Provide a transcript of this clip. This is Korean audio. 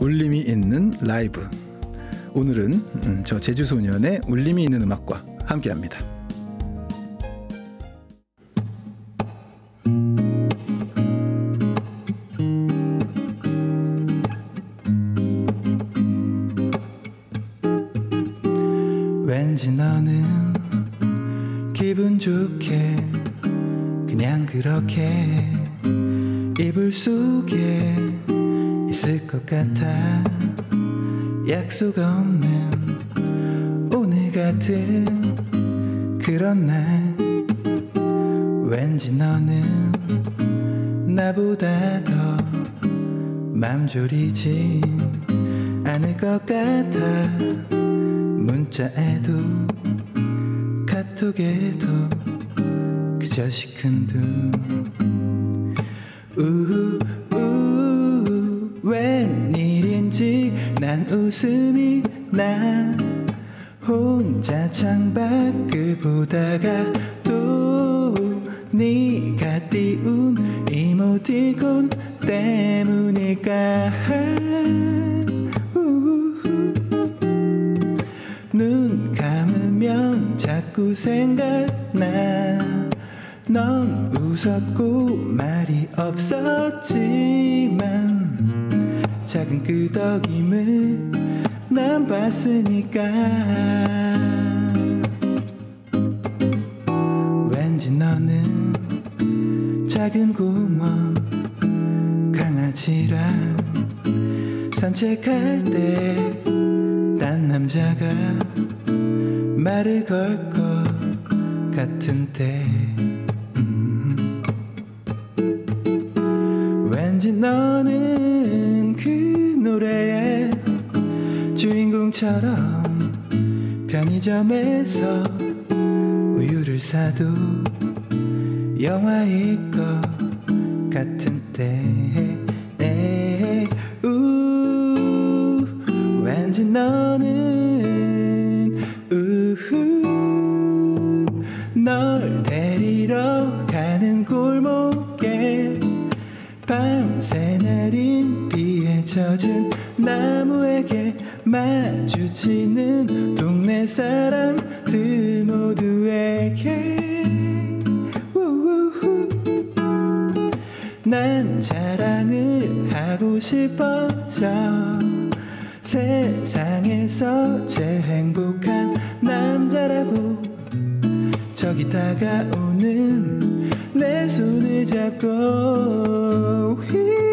울림이 있는 라이브. 오늘은 음, 저 제주 소년의 울림이 있는 음악과 함께합니다. 왠지 너는 기분 좋게 그냥 그렇게 이불 속에 있을 것 같아. 약속 없는 오늘 같은 그런 날. 왠지 너는 나보다 더 맘졸이진 않을 것 같아. 문자에도 카톡에도 그저 시큰둥. 우우 웬일인지 난 웃음이 나. 혼자 창밖을 보다가 또 네가 띄운 이모티콘 때문일까? 눈 감으면 자꾸 생각나. 넌 웃었고 말이 없었지만 작은 끄덕임을 난 봤으니까 왠지 너는 작은 공원 강아지랑 산책할 때 딴 남자가 말을 걸 것 같은데 음. 왠지 너는 주인공처럼 편의점에서 우유를 사도 영화일 것 같은데 우 왠지 너는 우후 널 데리러 가는 골목에 밤새 내린 비에 젖은 나무에게 마주치는 동네 사람들 모두에게. 우우후. 난 자랑을 하고 싶어져. 세상에서 제일 행복한 남자라고. 저기 다가오는 내 손을 잡고. 휘